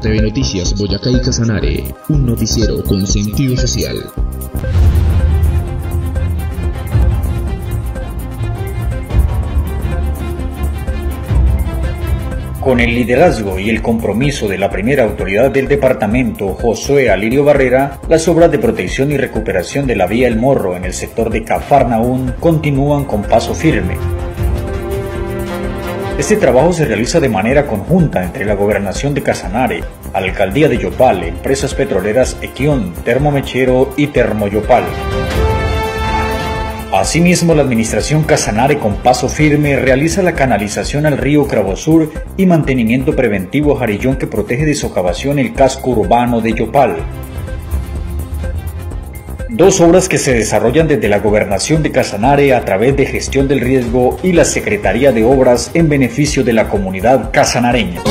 TV Noticias Boyacá y Casanare, un noticiero con sentido social. Con el liderazgo y el compromiso de la primera autoridad del departamento, Josué Alirio Barrera, las obras de protección y recuperación de la vía El Morro en el sector de Cafarnaún continúan con paso firme. Este trabajo se realiza de manera conjunta entre la Gobernación de Casanare, Alcaldía de Yopal, empresas petroleras Equión, Termomechero y Termoyopal. Asimismo, la Administración Casanare con paso firme realiza la canalización al río Cravosur y mantenimiento preventivo Jarillón que protege de socavación el casco urbano de Yopal. Dos obras que se desarrollan desde la Gobernación de Casanare a través de gestión del riesgo y la Secretaría de Obras en beneficio de la comunidad casanareña.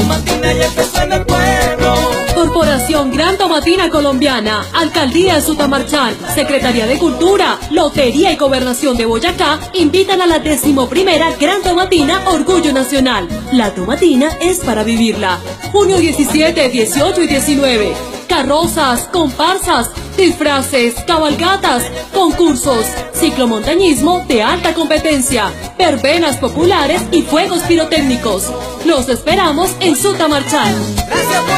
Corporación Gran Tomatina Colombiana, Alcaldía Sutamarchal, Secretaría de Cultura, Lotería y Gobernación de Boyacá invitan a la decimoprimera Gran Tomatina Orgullo Nacional. La tomatina es para vivirla. Junio 17, 18 y 19. Carrozas, comparsas, disfraces, cabalgatas, concursos, ciclomontañismo de alta competencia, verbenas populares y fuegos pirotécnicos. Los esperamos en el